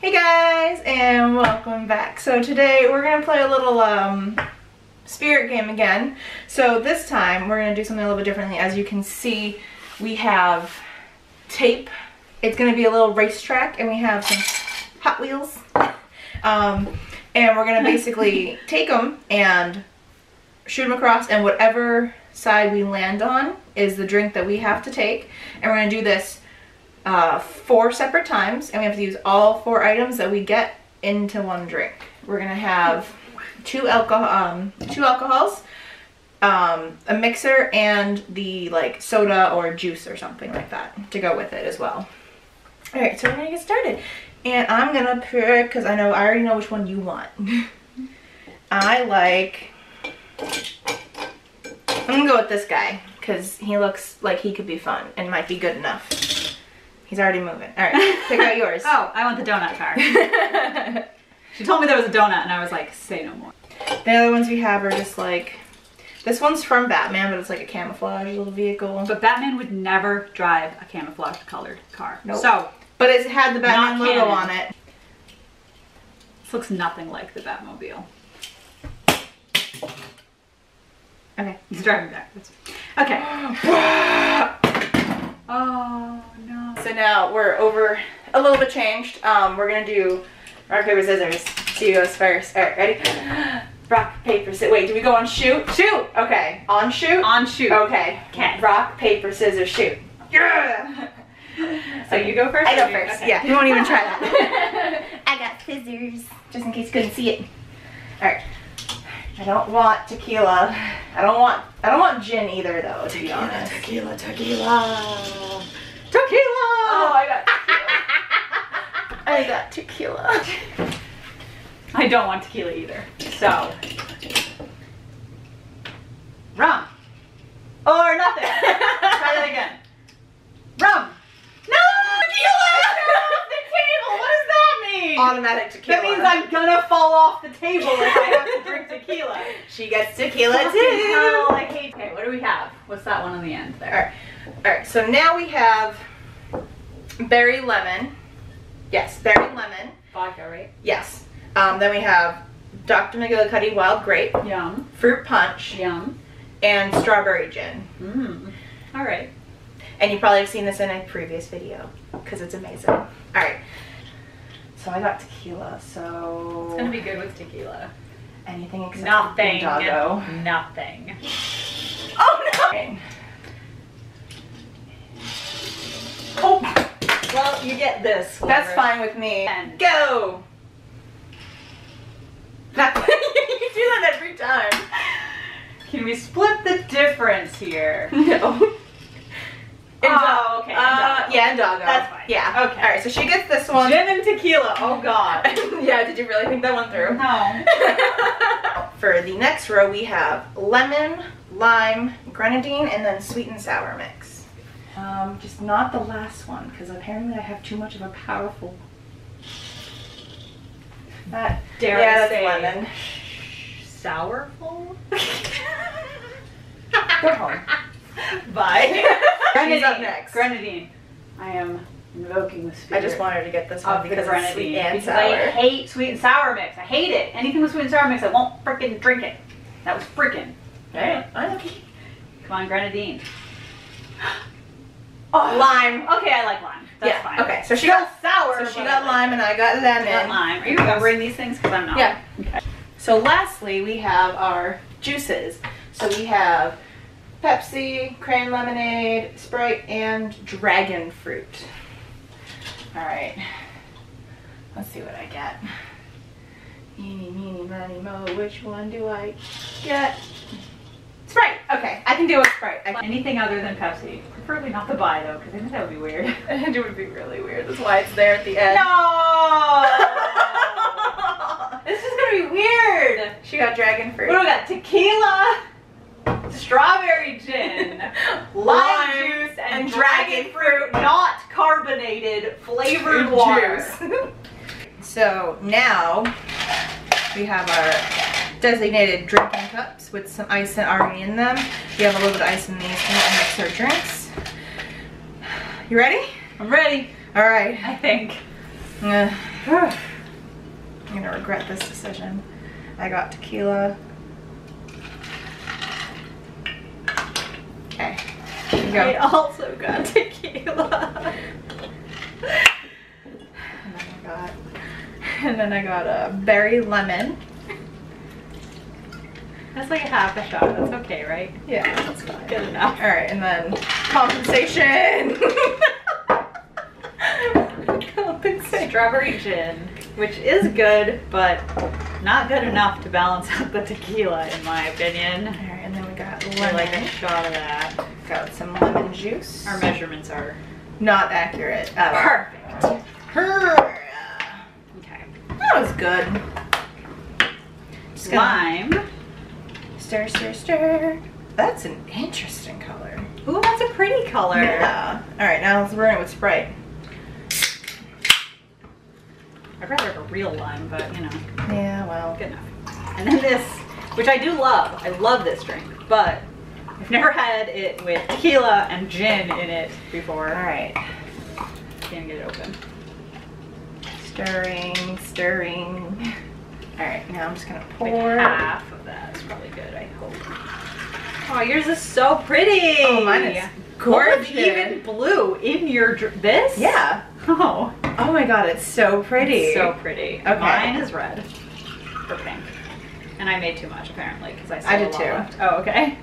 Hey guys, and welcome back. So today we're gonna play a little um, spirit game again. So this time we're gonna do something a little bit differently. As you can see, we have tape. It's gonna be a little racetrack, and we have some Hot Wheels. Um, and we're gonna basically take them and shoot them across, and whatever side we land on is the drink that we have to take. And we're gonna do this uh, four separate times and we have to use all four items that we get into one drink. We're gonna have two alcohol, um, two alcohols, um, a mixer, and the like soda or juice or something like that to go with it as well. All right, so we're gonna get started, and I'm gonna pick because I know I already know which one you want. I like. I'm gonna go with this guy because he looks like he could be fun and might be good enough. He's already moving. All right, pick out yours. oh, I want the donut car. she told me there was a donut and I was like, say no more. The other ones we have are just like, this one's from Batman, but it's like a camouflage little vehicle. But Batman would never drive a camouflage colored car. Nope. So, But it had the Batman logo on it. this looks nothing like the Batmobile. Okay. He's driving back. Okay. Oh, no. So now we're over a little bit changed. Um, we're gonna do rock, paper, scissors. See who goes first. All right, ready? Rock, paper, scissors. Wait, do we go on shoot? Shoot! Okay. On shoot? On shoot. Okay. Okay. Rock, paper, scissors, shoot. Yeah! So you go first? I go first. okay. Yeah, we won't even try that. I got scissors, just in case you couldn't see it. All right. I don't want tequila. I don't want. I don't want gin either, though. To be honest. Tequila, tequila. Tequila. Oh, I got. I got tequila. I don't want tequila either. So, rum. Or nothing. Try that again. Rum. No! Tequila! the table. What does that mean? Automatic tequila. that means I'm gonna fall off the table if I have to drink tequila. She gets tequila too. hell, I hate. Okay, what do we have? What's that one on the end there? All right, so now we have berry lemon. Yes, berry lemon. Vodka, right? Yes. Um, then we have Dr. McGillicuddy wild grape, Yum. fruit punch, Yum. and strawberry gin. Mmm. All right. And you probably have seen this in a previous video because it's amazing. All right. So I got tequila. So It's gonna be good with tequila. Anything except Nothing. Doggo. Nothing. Oh no! Oh. Well, you get this. That's fine with me. And- Go. That you do that every time. Can we split the difference here? No. And Oh, okay, Uh, doggo. yeah, and doggo. That's fine. Yeah. Okay. All right. So she gets this one. Gin and tequila. Oh God. yeah. Did you really think that one through? No. For the next row, we have lemon, lime, grenadine, and then sweet and sour mix. Um, just not the last one, because apparently I have too much of a powerful. That Dare yeah, I that's say lemon. sourful? Go home. Bye. She's up next. Grenadine. I am invoking the spirit. I just wanted to get this one of because it's sweet grenadine and because sour. I hate sweet and sour mix. I hate it. Anything with sweet and sour mix, I won't freaking drink it. That was freaking. Right? I okay. Come on, grenadine. Oh, Lime. Okay, I like lime. That's yeah. fine. Okay. So she got sour. so she got I like lime and I got it. lemon. I got lime. Are you remembering these things? Because I'm not. Yeah. Okay. So lastly, we have our juices. So we have Pepsi, cran lemonade, Sprite, and dragon fruit. All right. Let's see what I get. Eeny, meeny, miny, mo. Which one do I get? Sprite. Okay, I can deal with Sprite. I. Anything other than Pepsi. Preferably not the Bai though, because I think that would be weird. And it would be really weird. That's why it's there at the end. No! this is gonna be weird. she got dragon fruit. What do we got? Tequila, strawberry gin, lime, juice, and, and dragon dragon fruit, not carbonated, flavored water. So now we have our designated drinking cups with some ice and already in them. We have a little bit of ice in these to mix our drinks. You ready? I'm ready. All right. I think. Uh, I'm gonna regret this decision. I got tequila. Okay. You I also got tequila. And then I got, and then I got a berry lemon. That's like a half a shot. That's okay, right? Yeah, that's fine. Good enough. All right, and then compensation. compensation. Strawberry gin, which is good, but not good enough to balance out the tequila, in my opinion. All right, and then we got lemon. like a shot of that. Got some lemon juice. Our measurements are Not accurate at all. perfect. Her. Okay. That was good. Just Lime. stir, stir, stir. That's an interesting color. Ooh, that's a pretty color. Yeah. All right, now let's burn it with Sprite. I'd rather have a real lime, but you know, Yeah, well. good enough. And then this, which I do love. I love this drink, but I've never had it with tequila and gin in it before. All right. Can't get it open. Stirring, stirring. All right, now I'm just gonna Like pour. half of that is probably good, I hope. Oh, yours is so pretty. Oh, mine is gorgeous. even blue in your this? Yeah. Oh, Oh my god, it's so pretty. it's so pretty. Okay. Mine is red or pink, and I made too much apparently because I I did too. left. Oh, okay.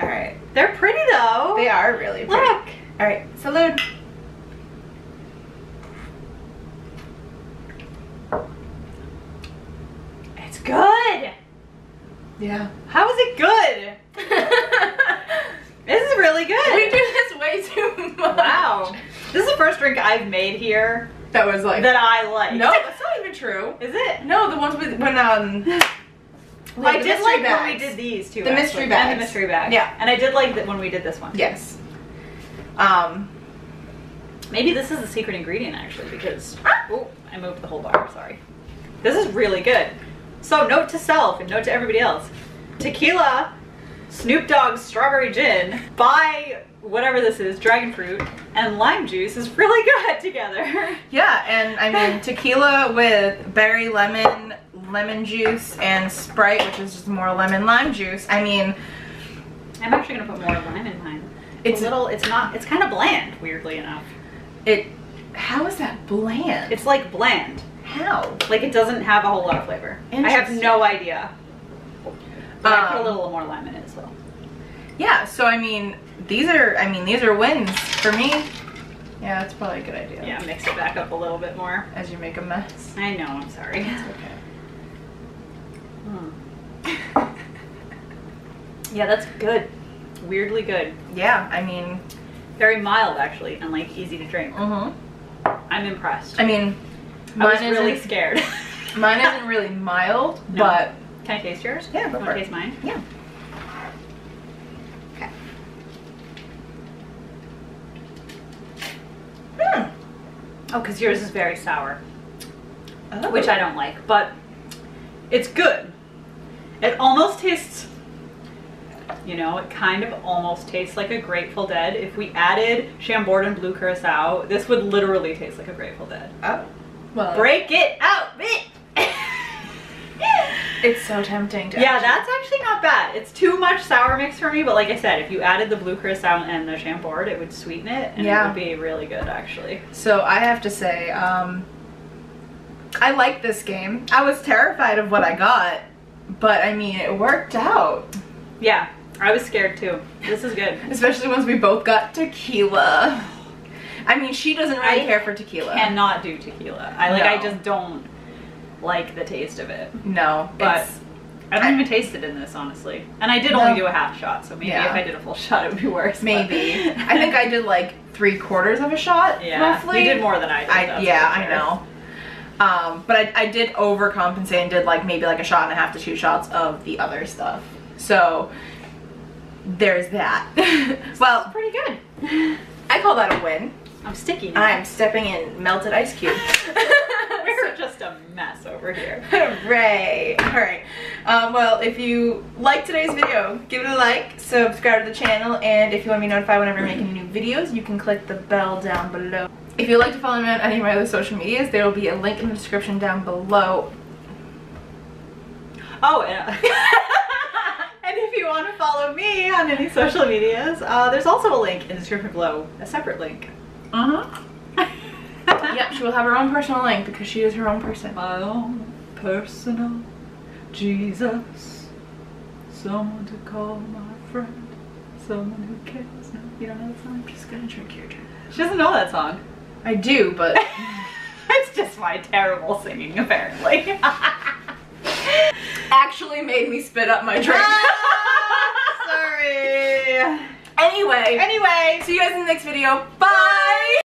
All right. They're pretty though. They are really pretty. Look. All right, salute. It's good. Yeah. How is it good? This is really good. we do this way too much. Wow. This is the first drink I've made here That was like. that I like. no, that's not even true. Is it? No, the ones with when um. we I did like when we did these too. The actually, mystery And the mystery bag. Yeah. And I did like that when we did this one. Yes. Um. Maybe this is the secret ingredient actually because oh, I moved the whole bar. Sorry. This is really good. So note to self and note to everybody else: tequila, Snoop Dogg's strawberry gin, Bai whatever this is, dragon fruit, and lime juice is really good together. Yeah, and I mean tequila with berry lemon, lemon juice, and Sprite, which is just more lemon lime juice. I mean, I'm actually gonna put more lime in mine. It's- It's a little. It's not. It's kind of bland, weirdly enough. it. How is that bland? It's like bland. how? Like it doesn't have a whole lot of flavor. I have no idea. But I put a Um, little more lime in it, so. Yeah. So I mean, these are. I mean, these are wins for me. Yeah, that's probably a good idea. Yeah, mix it back up a little bit more. As you make a mess. I know, I'm sorry. Okay. Hmm. yeah, that's good. Weirdly good. Yeah. I mean. Very mild, actually, and like easy to drink. Mhm. I'm impressed. I mean, I mine was really scared. Mine isn't really mild, No. but Can I taste yours? Yeah, go for taste mine? yeah. Okay. Hmm. Oh, because yours is very sour. Oh. which I don't like, but it's good. It almost tastes, you know, it kind of almost tastes like a Grateful Dead. If we added Chambord and Blue Curacao, this would literally taste like a Grateful Dead. Oh. Well. Break it out, bitch! It's so tempting to. yeah, actually- that's actually not bad. It's too much sour mix for me, but like I said, if you added the Blue Curacao and the Chambord, it would sweeten it, and Yeah. it would be really good, actually. So I have to say, um, I like this game. I was terrified of what I got, but I mean, it worked out. Yeah, I was scared too. This is good. Especially once we both got tequila. I mean, she doesn't really I care for tequila. Cannot do tequila. I like. I just don't like the taste of it. no, But I don't I- even taste it in this, honestly. And I did No. only do a half shot, so maybe Yeah. if I did a full shot, it would be worse. maybe. I think I did like three quarters of a shot, Yeah, roughly. you did more than I did. I yeah, I know. Um, but I, I did overcompensate and did like maybe like a shot and a half to two shots of the other stuff. So there's that. well, Pretty good. I call that a win. I'm sticky. Now. I'm stepping in melted ice cube. We're just a mess over here. Hooray! Alright. Um, well, if you like today's video, give it a like, subscribe to the channel, and if you want to be notified whenever I make any new videos, you can click the bell down below. If you'd like to follow me on any of my other social medias, there will be a link in the description down below. Oh, and, and if you want to follow me on any social medias, uh, there's also a link in the description below, a separate link. Uh-huh. yep, she will have her own personal link because she is her own person. My own personal Jesus. Someone to call my friend. Someone who cares. No, you don't know the song? I'm just gonna trick your turn. She doesn't know that song. I do, but it's just my terrible singing, apparently. actually made me spit up my drink. Ah, sorry. anyway, Anyway, see you guys in the next video. Bye!